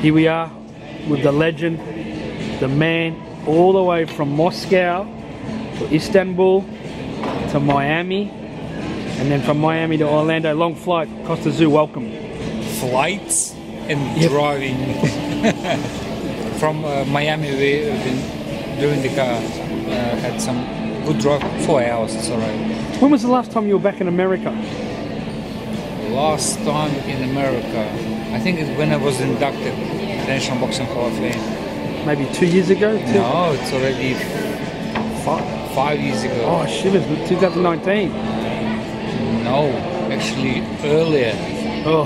Here we are with the legend, the man, all the way from Moscow to Istanbul to Miami, and then from Miami to Orlando. Long flight. Kostya Tszyu, welcome. flights and Yep. driving. From uh, Miami, we have been doing the car. Uh, had some good drive, four hours. It's alright. When was the last time you were back in America? Last time in America, I think it's when I was inducted to the National Boxing Hall of Fame. Maybe two years ago? Two? No, it's already Five. five years ago. Oh, shit, it was 2019. No, actually earlier, Oh,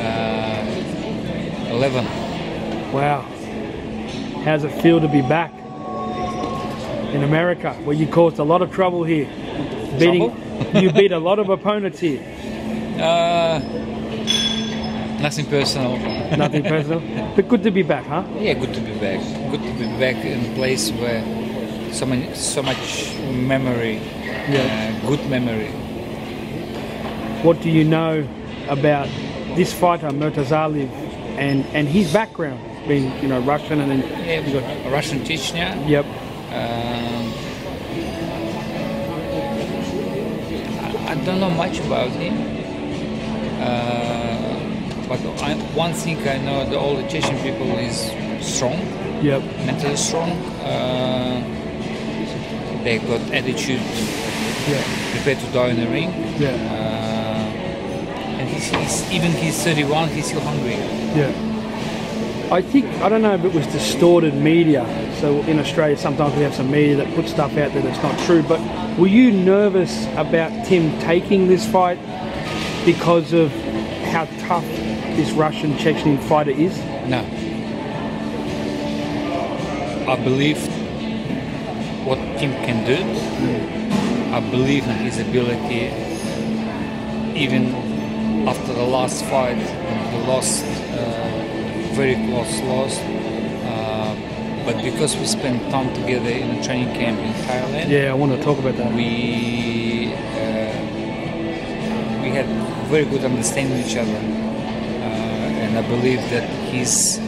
uh, 11. wow. How's it feel to be back in America where you caused a lot of trouble here? Beating, you beat a lot of opponents here. Uh, nothing personal. Nothing personal, but good to be back, huh? Yeah, good to be back. Good to be back in a place where so many, so much memory, Yeah. uh, good memory. What do you know about this fighter, Murtazaliev, and and his background, being you know Russian and then Yeah, we got Russian Chechnya. yep, Um, I, I don't know much about him, uh, but I, one thing I know: the, all the Chechen people is strong, yep, mentally strong. Uh, they got attitude, yeah, prepared to die in the ring. yeah, Uh, and he's, he's even he's 31, he's still hungry. yeah. I think I don't know if it was distorted media. So in Australia, sometimes we have some media that puts stuff out there that's not true. But were you nervous about Tim taking this fight because of how tough this Russian Chechen fighter is? No. I believe what Tim can do. I believe in his ability. Even after the last fight, he lost, uh, very close loss. Uh, but because we spent time together in a training camp in Thailand, Yeah, I want to talk about that. we uh, we had very good understanding each other, I believe that he's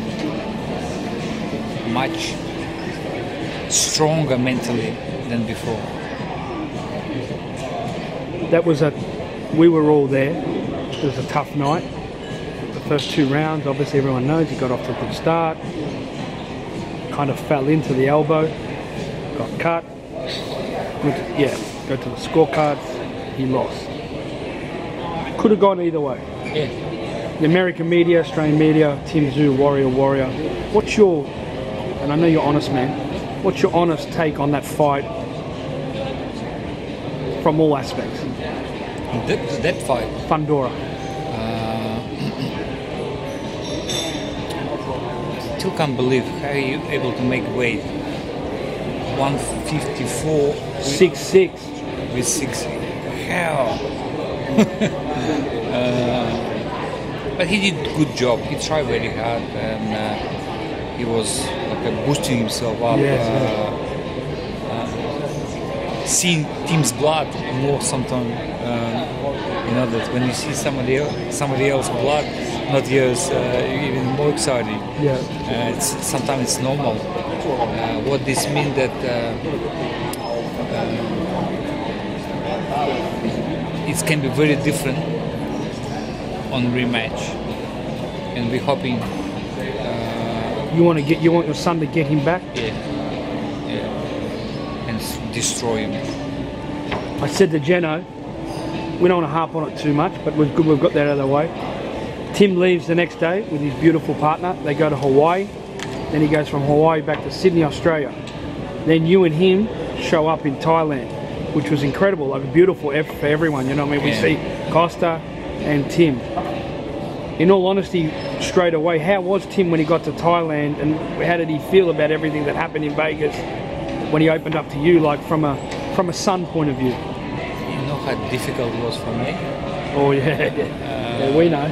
much stronger mentally than before. That was a. We were all there. It was a tough night. The first two rounds, obviously, everyone knows he got off to a good start. Kind of fell into the elbow, got cut. Went to- yeah, go to the scorecards. He lost. Could have gone either way. Yeah. The American media, Australian media, Tim Tszyu, Warrior, Warrior. What's your, and I know you're honest, man. What's your honest take on that fight from all aspects? That, that fight, Fundora. still uh, can't believe how you able to make weight 154 Six six. with 60. How? uh, but he did good job. He tried very hard and uh, he was like uh, boosting himself up. Yes, uh, uh, seeing Tim's blood more sometimes. Uh, you know that when you see somebody else, somebody else's blood, not yours, uh, even more exciting. Yeah. Uh, it's, sometimes it's normal. Uh, what this means that uh, uh, it can be very different on rematch, and we're hoping, uh, You want to get. You want your son to get him back. yeah, yeah, and destroy him. I said to Jeno, we don't want to harp on it too much, but we've, we've got that out of the way. Tim leaves the next day with his beautiful partner. They go to Hawaii. Then he goes from Hawaii back to Sydney, Australia. Then you and him show up in Thailand, which was incredible, like a beautiful effort for everyone. You know what I mean? We Yeah. see Kostya and Tim. In all honesty, straight away, how was Tim when he got to Thailand, and how did he feel about everything that happened in Vegas when he opened up to you, like from a from a son point of view? You know how difficult it was for me. Oh yeah, yeah, we know.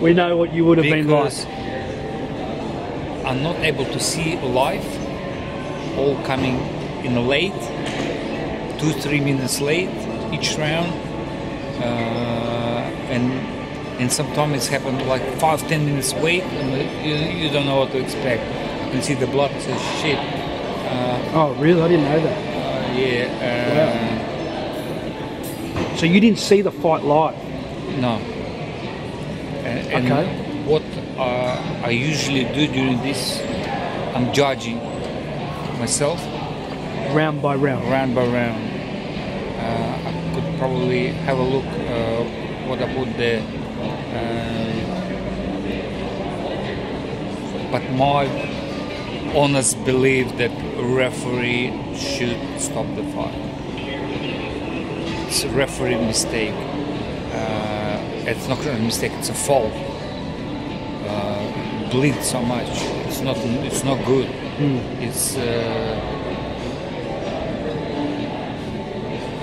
we know what you would have been like. I'm not able to see live, all coming in late, two three minutes late each round, uh, and and sometimes it's happened like five ten minutes wait, and you, you don't know what to expect. You can see the blood says shit. Uh, Oh, really? I didn't know that. uh, yeah. Uh, So you didn't see the fight live? No. And, and Okay. what uh, I usually do during this, I'm judging myself round by round. round by round. Uh, probably have a look uh, what I put there. Uh, but my honest belief that referee should stop the fight. It's a referee mistake. Uh, it's not a mistake. It's a fault. Uh, bleed so much. It's not. It's not good. It's.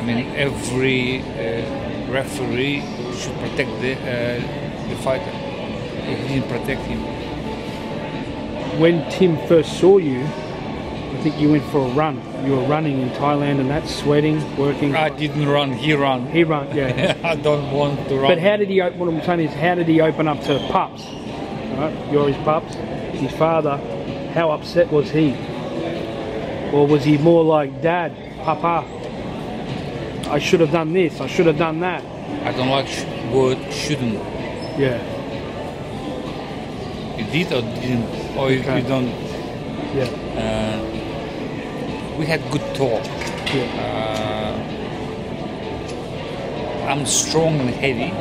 I mean, every uh, referee should protect the uh, the fighter. He didn't protect him, When Tim first saw you, I think you went for a run. You were running in Thailand and that, sweating, working. I didn't run. He ran. He ran, yeah. I don't want to run. But how did he open? What I'm saying is, how did he open up to pups? Right? You're his pups. His father. How upset was he? Or was he more like, Dad, Papa? I should have done this. I should have done that. I don't like sh- word shouldn't. Yeah, You did or didn't, or you, Okay. you don't. yeah, Uh, we had good talk. yeah. Uh, I'm strong and heavy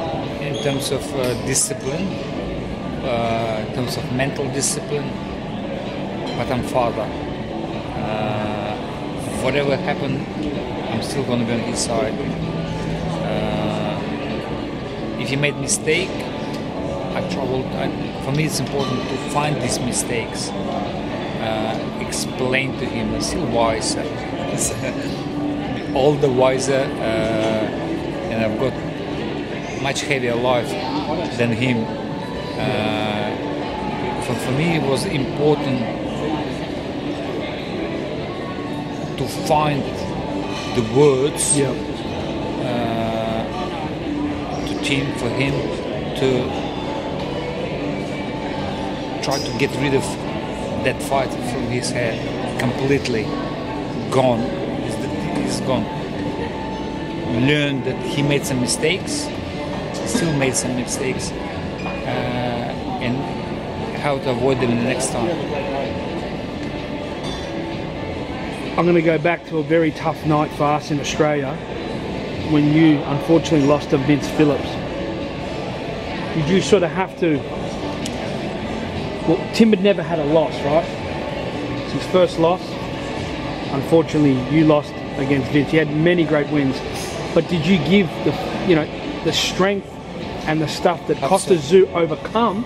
in terms of uh, discipline, uh, in terms of mental discipline, but I'm father. Uh, whatever happened, I'm still gonna be on his side. Uh, if he made mistake, I traveled. I, for me, it's important to find these mistakes, uh, explain to him, and still wiser, all the wiser, uh, and I've got much heavier life than him. Uh, for, for me, it was important to find the words yeah. uh, to Tim for him to try to get rid of that fight from his head completely gone. He's, he's gone. Learn that he made some mistakes he still made some mistakes uh, and how to avoid them the next time I'm going to go back to a very tough night for us in Australia when you unfortunately lost to Vince Phillips. Did you sort of have to? Well, Tim had never had a loss, right? It's his first loss. Unfortunately, you lost against Vince. You had many great wins, but did you give the, you know, the strength and the stuff that Kostya Tszyu overcome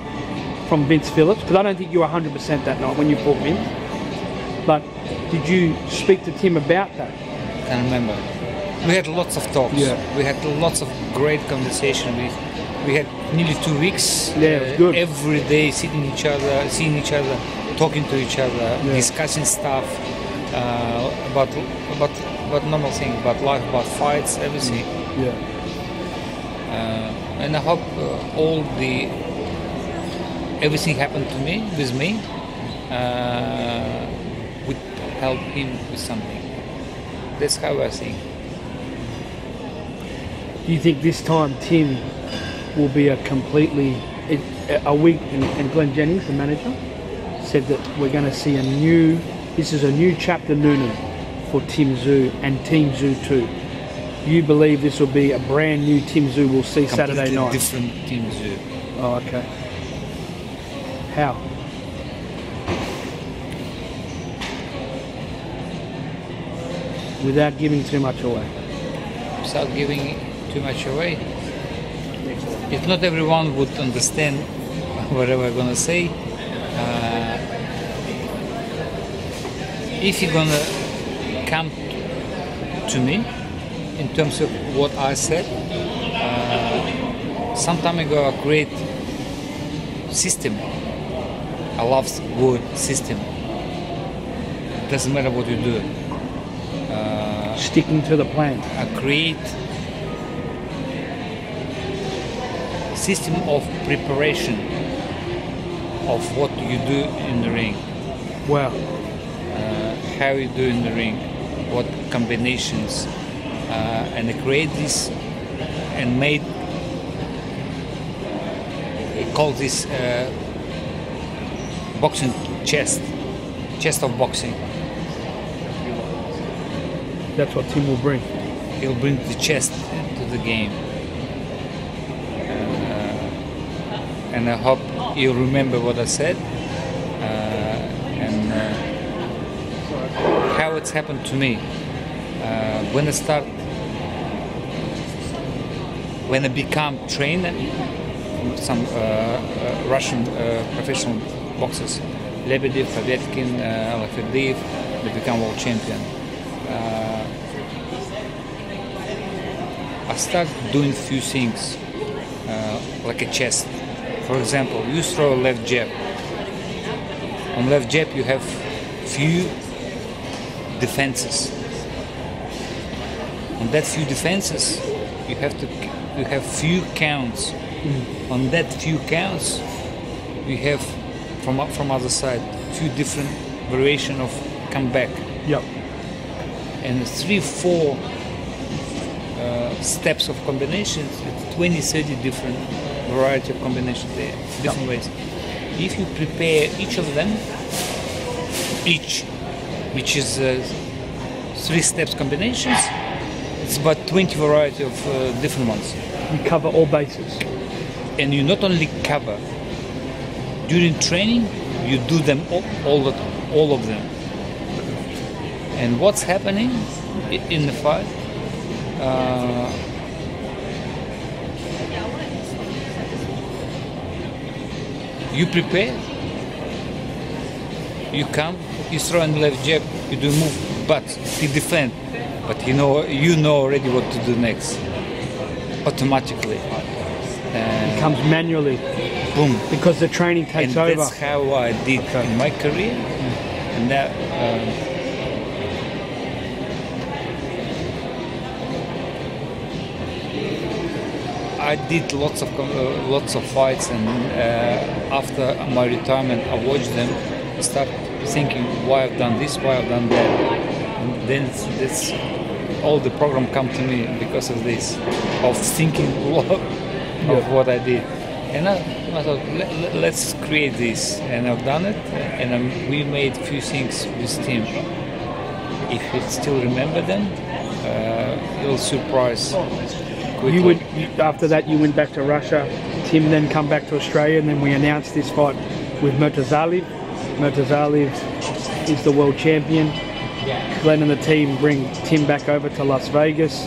from Vince Phillips? Because I don't think you were 100% that night when you fought Vince. But did you speak to Tim about that? I can't remember. We had lots of talks. Yeah. We had lots of great conversation. We we had nearly two weeks. Yeah, it was uh, good. Every day, sitting each other, seeing each other, talking to each other, discussing stuff uh, about about about normal things, about life, about fights, everything. Yeah. Uh, and I hope uh, all the everything happened to me with me uh, help him with something. That's how I think. Do you think this time Tim will be a completely a week and, and Glenn Jennings, the manager, said that we're going to see a new. This is a new chapter, Noonan, for Tim Tszyu and Team Tszyu too. You believe this will be a brand new Tim Tszyu we'll see Saturday night? different teams. uh, Oh, okay. How? Without giving too much away. without giving too much away. If not everyone would understand whatever I'm gonna say, uh, if you're gonna come to me in terms of what I said, uh, some time ago I create system. I love word system. Doesn't matter what you do. Sticking to the plan. I create system of preparation of what you do in the ring, Wow. how you do in the ring, what combinations, uh, and create this and made call this uh, boxing chest, chest of boxing. That's what Tim will bring. He'll bring the chest to the game. Uh, and I hope you remember what I said uh, and uh, how it's happened to me. Uh, when I start, when I become trainer, some uh, Russian professional boxers, Lebedev, Povetkin, uh, Alafedev, they become world champion. Uh, I start doing few things uh, like a chest. For example, you throw a left jab. On left jab, you have few defenses. On that few defenses, you have to you have few counts. On that few counts, you have from up from other side few different variation of comeback Yep. and three, four steps of combinations, it's 20, 30 different variety of combinations there, different ways. If you prepare each of them, each, which is uh, three steps combinations, it's about 20 variety of uh, different ones. You cover all bases. And you not only cover, during training, you do them all, all, the, all of them. And what's happening in the fight? Uh, you prepare, you come, you throw in left jab, you do move, but you defend. But you know, you know already what to do next, automatically. And It comes manually Boom. because the training And takes over. that's how I did in my career. And that um, I did lots of uh, lots of fights, and uh, after my retirement, I watched them. I start thinking why I've done this, why I've done that, and then it's all the program come to me because of this, of thinking a lot of what I did. And I, I thought, let, let's create this, and I've done it, and um, we made a few things with team. If you still remember them, uh, you'll surprise. Quickly. You went you, after that. You went back to Russia. Tim then come back to Australia, and then we announced this fight with Murtazaliev. Murtazaliev is the world champion. Glenn and the team bring Tim back over to Las Vegas.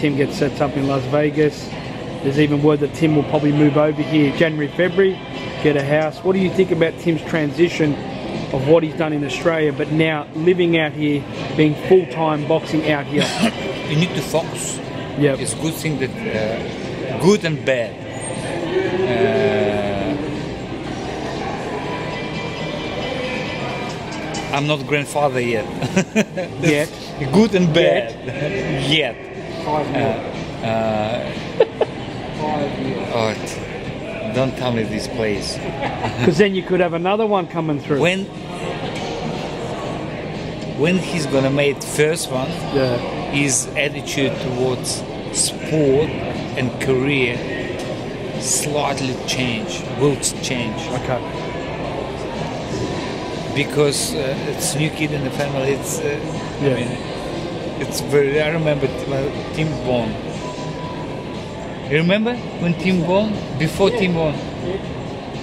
Tim gets set up in Las Vegas. There's even word that Tim will probably move over here January, February, get a house. What do you think about Tim's transition of what he's done in Australia, but now living out here, being full-time boxing out here? you need to focus. Yeah. It's good thing that uh, good and bad. Uh, I'm not grandfather yet. Yet. good and bad. Yet. Five Oh, don't tell me this place. Because then you could have another one coming through. When when he's gonna make first one, Yeah. His attitude towards sport and career slightly change, will change Okay. because uh, it's new kid in the family. It's uh, Yeah. I mean, it's very. I remember Tim born. You remember when Tim born? Before Tim born,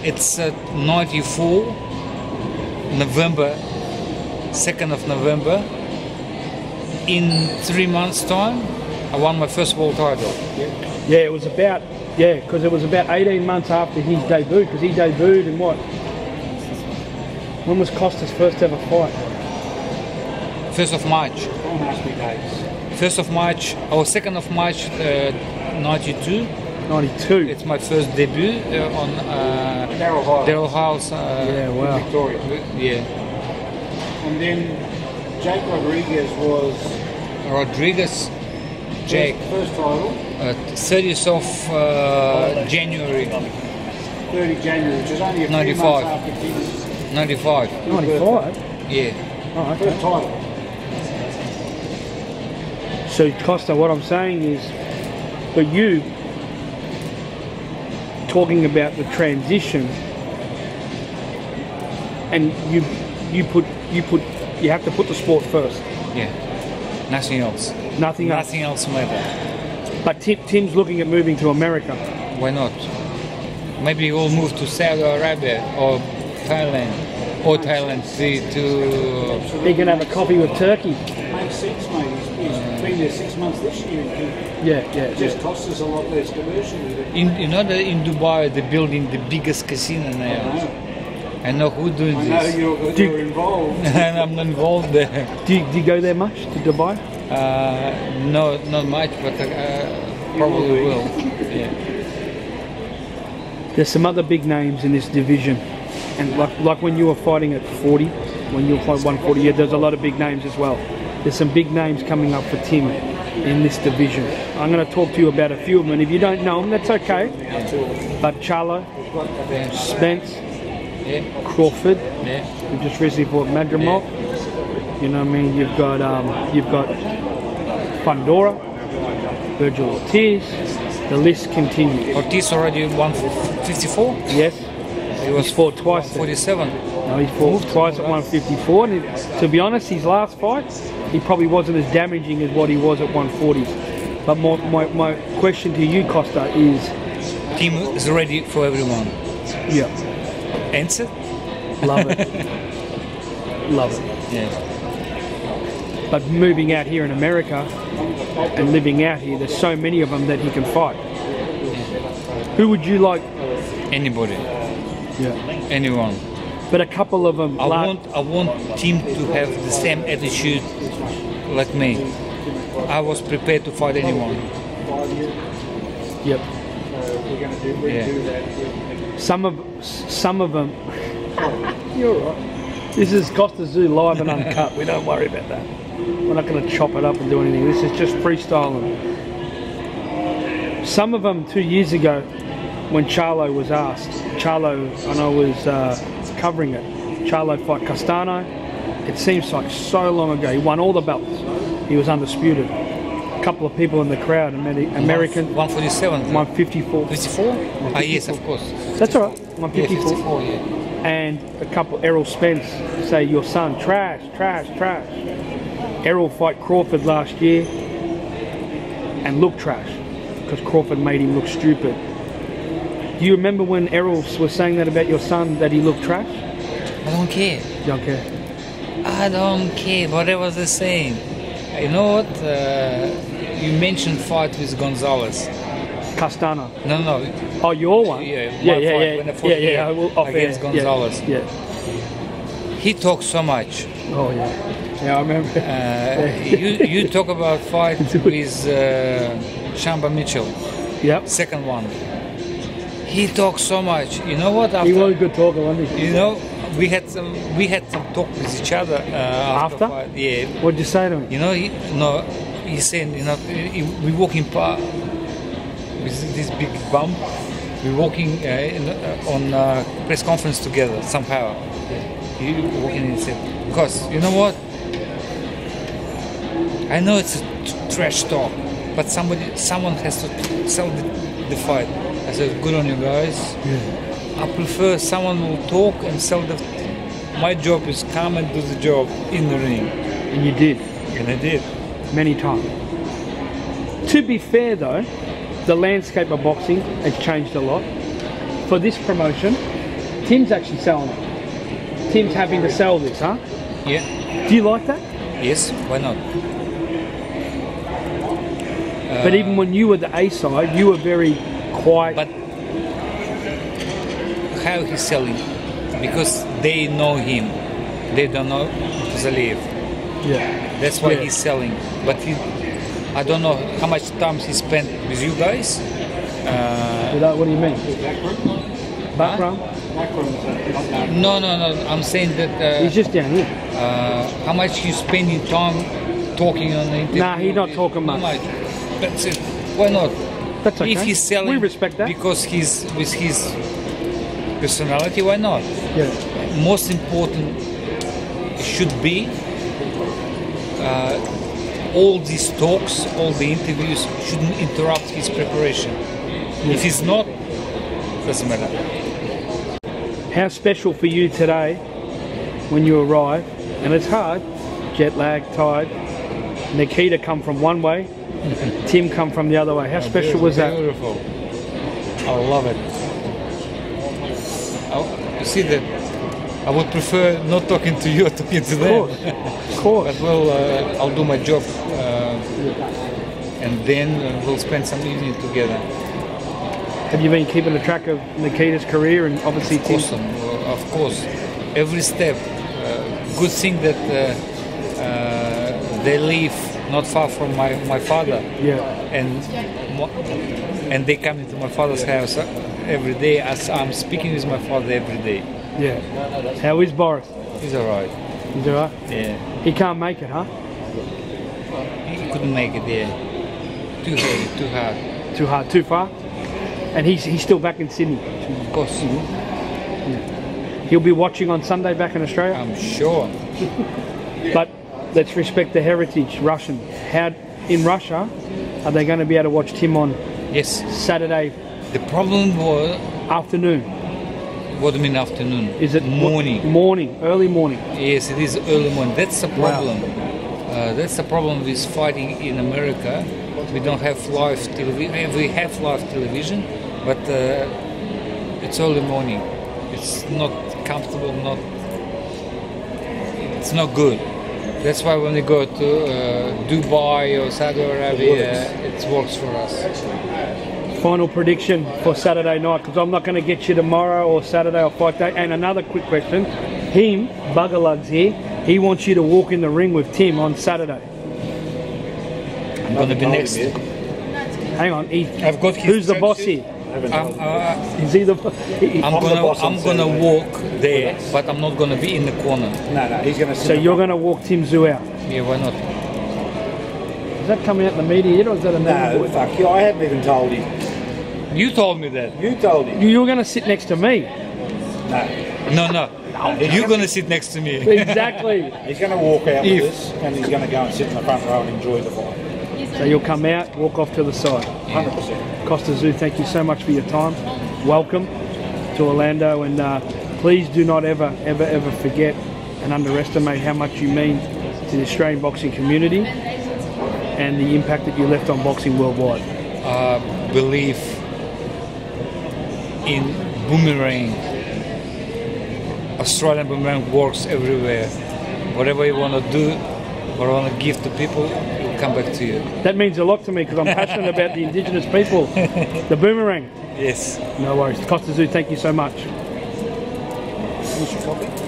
it's uh, '94, November, second of November. In three months' time, I won my first world title. Yeah, it was about yeah, because it was about 18 months after his debut. Because he debuted in what? When was Kostya's first ever fight? First of March. Don't ask. First of March, or second of March, uh, '92. 92. It's my first debut uh, on uh, Daryl Hall. Darrell Hiles. Uh, yeah, wow. Victoria. Yeah. And then Jake Rodriguez was Rodriguez, Jake. first, first title. Uh, 30th of uh, January 30 January, which is only a few 95. months after King's 95. 95. Yeah. Oh, okay. first title. So Kostya, what I'm saying is, for you, talking about the transition, and you you put you put you have to put the sport first, Yeah. Nothing else. nothing else. Nothing else matter. But Tim, Tim's looking at moving to America. Why not? Maybe we'll move to Saudi Arabia or Thailand or Thailand to, to He can have a coffee with Turkey. Makes sense, mate. He's, he's been there six months this year. Yeah, yeah, It just yeah. costs us a lot less commercially. in you know that in Dubai they're building the biggest casino I now. Know, I know who doing I know you're, Do- you're involved. and I'm not involved there. Do you, do you go there much to Dubai? Uh, no, not much, but uh, probably will. Yeah. There's some other big names in this division, and like like when you were fighting at 40, when you were fighting 140, yeah, there's a lot of big names as well. There's some big names coming up for Tim in this division. I'm going to talk to you about a few of them, and if you don't know them, that's okay. But Charlo, Spence, Yeah. Crawford, Yeah. who just recently fought Madrimov. You know what I mean? You've got um, you've got Fundora, Vergil Ortiz. The list continues. Ortiz already 154. Yes, He was he's fought twice. 47. No, he fought twice at 154. And it, to be honest, his last fight, he probably wasn't as damaging as what he was at 140s. But my, my, my question to you, Kostya, is Tim is ready for everyone. yeah, Answer? love it. love it. Yeah. But moving out here in America and living out here, there's so many of them that he can fight. Who would you like? Anybody, Yeah. anyone. But a couple of them. I want I want Tim to have the same attitude like me. I was prepared to fight anyone. Yep. We're going to do, redo Yeah. Some of some of them. You're right. This is Kostya Tszyu live and uncut. We don't worry about that. We're not going to chop it up and do anything. This is just freestyling. Some of them two years ago, when Charlo was asked, Charlo, and I was uh, covering it. Charlo fought Castano. It seems like so long ago. He won all the belts. He was undisputed. A couple of people in the crowd, Ameri- American, 147. 154. 54? Ah, yes, of course. That's all right. Yeah, 154. 54, yeah. and a couple Errol Spence say your son trash, trash, trash. Errol fight Crawford last year and look trash because Crawford made him look stupid. Do you remember when Errol was saying that about your son that he looked trash? I don't care. You don't care. I don't care. Whatever they're saying. You know what? Uh, you mentioned fight with Gonzalez. Castano. No, no. Oh, your one? Yeah, yeah, my yeah, fight yeah, when I fought yeah, yeah. I will- off against yeah, Gonzalez. Yeah. He talks so much. Oh yeah. Yeah, I remember. Uh, you you talk about fight with uh, Sharmba Mitchell, yep. second one. He talks so much. You know what? He was a good talker, wasn't he? you know, we had some we had some talk with each other uh, after. After? Fight. Yeah. What'd you say to him? You know, he, no, he's saying, you know, he- we walking this big bump. We're walking uh, in, uh, on uh, press conference together somehow. He walking and said, because you know what? I know it's a trash talk, but somebody, someone has to sell the, the fight. I said, good on you guys. I prefer someone will talk and sell the. My job is come and do the job in the ring, And you did. and I did. many times. To be fair though, the landscape of boxing has changed a lot. For this promotion, Tim's actually selling it. Tim's having to sell this, huh? Yeah. Do you like that? Yes. Why not? but even when you were the A side, you were very quiet. But how he's selling? Because they know him. They don't know Zalev. yeah. That's why Yeah. he's selling. But he, I don't know how much time he spent with you guys. Uh, that- what do you mean? Background? Background? no, no, no. I'm saying that uh, He's just down here. uh, how much you spend spending time talking on the internet? Nah, he not talking Not much. That's it. Why not? That's okay. If he's selling, we respect that. because he's with his personality. Why not? yeah. Most important should be uh, all these talks, all the interviews shouldn't interrupt his preparation. If he's not, doesn't matter. How special for you today when you arrive, and it's hard, jet lag, tired. Nikita come from one way, Tim come from the other way. How oh, special was that? Beautiful. I love it. I, you see that I would prefer not talking to you or talking to Of them. course, of course. But well, uh, I'll do my job, uh, and then uh, we'll spend some evening together. Have you been keeping a track of Nikita's career and obviously Tim's? Awesome, uh, of course. Every step. Uh, good thing that uh, uh, they live not far from my, my father, Yeah, and and they come into my father's house every day. As I'm speaking with my father every day. Yeah. How is Boris? He's alright. He's alright. Yeah. He can't make it, huh? He couldn't make it there. Too heavy, too hard. Too hard, too far. And he's he's still back in Sydney. Of course, He'll be watching on Sunday back in Australia. I'm sure. But let's respect the heritage, Russian. How in Russia are they going to be able to watch Tim on Yes. Saturday The problem was, afternoon? What do you mean afternoon? Is it morning? Morning, early morning. Yes, it is early morning. That's the Wow. problem. Uh, that's the problem with fighting in America. We don't have live television. We have live television, but uh, it's early morning. It's not comfortable. Not. It's not good. That's why when we go to uh, Dubai or Saudi Arabia, it works for us. Final prediction for Saturday night because I'm not going to get you tomorrow or Saturday or fight day. And another quick question: Him, Buggerlugs here. He wants you to walk in the ring with Tim on Saturday. I'm going to be next. Hang on, he, I've got who's the boss tracksuit. here? I'm, uh, Is he the? he- I'm I'm the gonna boss I'm gonna Saturday. walk there, but I'm not gonna be in the corner. No, no, he's going to sit. so you're front. going to walk Tim Tszyu out. Yeah, why not? Is that coming out in the media yet, or is that a No, fuck you. I haven't even told him. You told me that. You told him. You're going to sit next to me. No. No, no. You're gonna sit next to me. Exactly. He's going to walk out If- with us and he's going to go and sit in the front row and enjoy the fight. so you'll come out, walk off to the side. 100%. Kostya Tszyu, thank you so much for your time. Welcome to Orlando, and uh, please do not ever, ever, ever forget and underestimate how much you mean to the Australian boxing community and the impact that you left on boxing worldwide. Uh, believe in boomerang. Australian boomerang works everywhere. Whatever you want to do, or want to give to people, it will come back to you. That means a lot to me because I'm passionate about the Indigenous people. The boomerang. Yes. No worries. Kostya Tszyu, thank you so much. Finish your coffee?